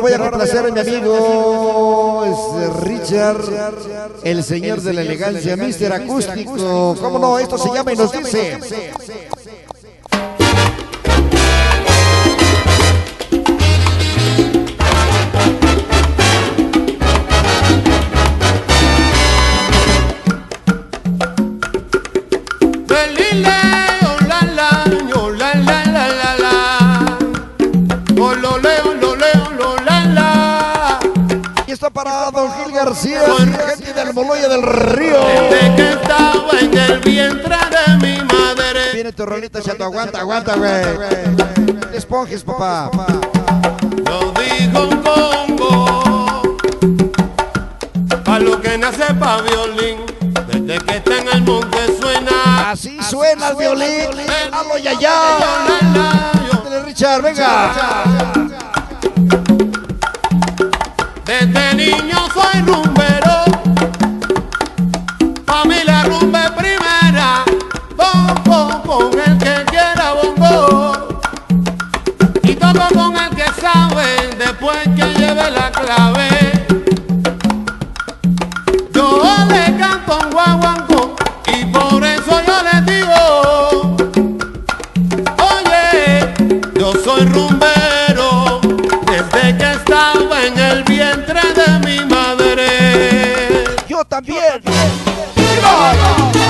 Voy a complacer a mi amigo es Richard, el señor de la elegancia, Mister Acústico. ¿Cómo no? Esto se llama y nos dice. García, gente del Moloya del Río. Desde que estaba en el vientre de mi madre. Viene tu rolita, chato, aguanta, aguanta, güey. Esponjes, papá. Lo digo Congo, a lo que nace pa' violín. Desde que está en el monte suena. Así suena el violín. Halo ya ya. Richard, venga. Desde después que lleve la clave. Yo le canto un guaguancó y por eso yo les digo, oye, yo soy rumbero desde que estaba en el vientre de mi madre. Yo también. Para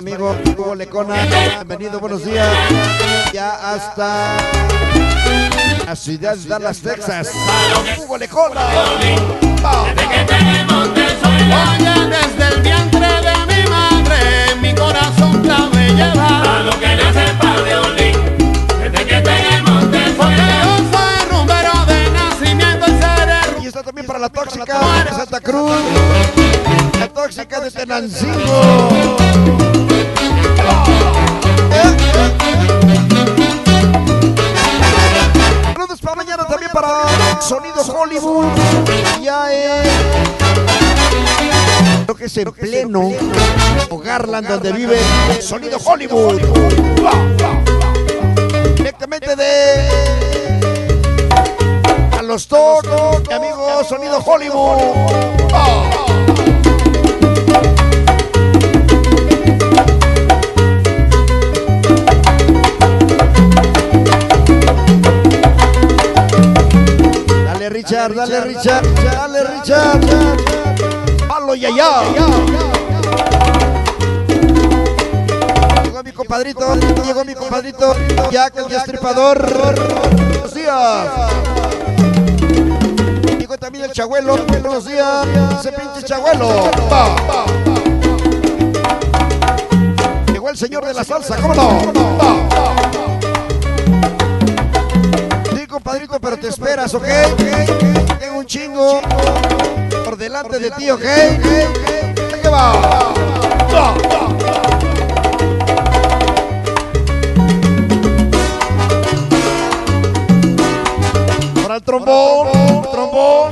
amigo Hugo Lecona. Bienvenido, buenos días. Ya hasta la ciudad de Dallas, Texas. Hugo Lecona. Desde que tenemos. Oye, desde el vientre de mi madre, mi corazón clave lleva. Para lo que nace pa' violín, desde que tenemos te suena. Yo soy rumbero de nacimiento y seré Y está también para la tóxica de Santa Cruz. La tóxica de Tenancingo. Sonido Hollywood. Ya es lo que es en pleno Garland donde vive Sonido Hollywood. Directamente de a los tonos, mi amigo Sonido Hollywood. Richard, dale Richard, dale Richard. Palo ya ya. Llegó mi compadrito, llegó mi compadrito, Jack el destripador. Buenos días. Llegó también el Chagüelo, buenos días. Ese pinche Chagüelo. Va. Llegó el señor de la salsa, ¿cómo no? Compadrito, pero te esperas, ¿ok? Tengo un chingo por delante de ti, ¿ok? ¿Qué va? Va. Para el trombón, trombón.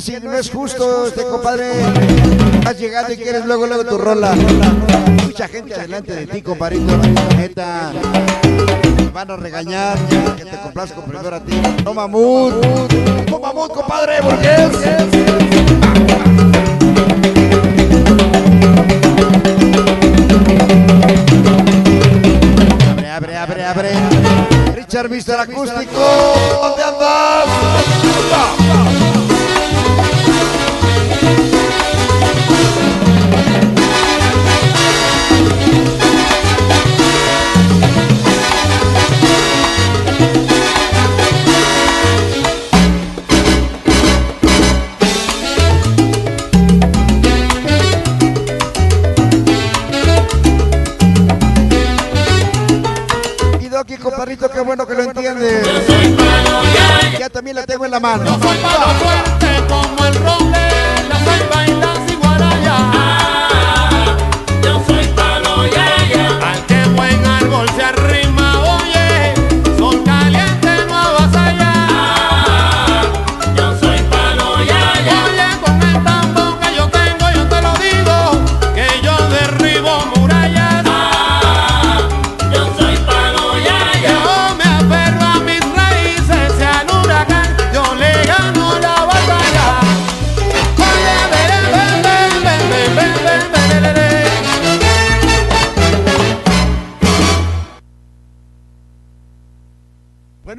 Es no es, justo, este compadre. Estás llegando y quieres luego, luego tu rola. Mucha gente adelante de ti, compadrito. Neta. Te van a regañar. Que te complazco primero a ti. No mamut. No mamut, compadre, burgués. Abre, abre, abre, abre. Richard Mister Acústico. ¿Dónde andas? Qué bueno que lo entiendes. Ya también la tengo en la mano.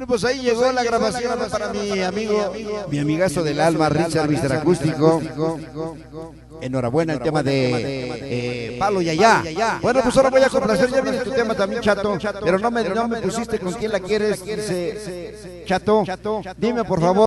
Pues ahí llegó la grabación para mi amigo, mi amigazo del alma, Richard, Mr. Acústico. Enhorabuena el tema de eh, Palo y allá. Bueno, pues ahora voy a complacer, ya viene tu tema también, Chato, pero no me, no me pusiste con quién la quieres, dice Chato. Dime, por favor.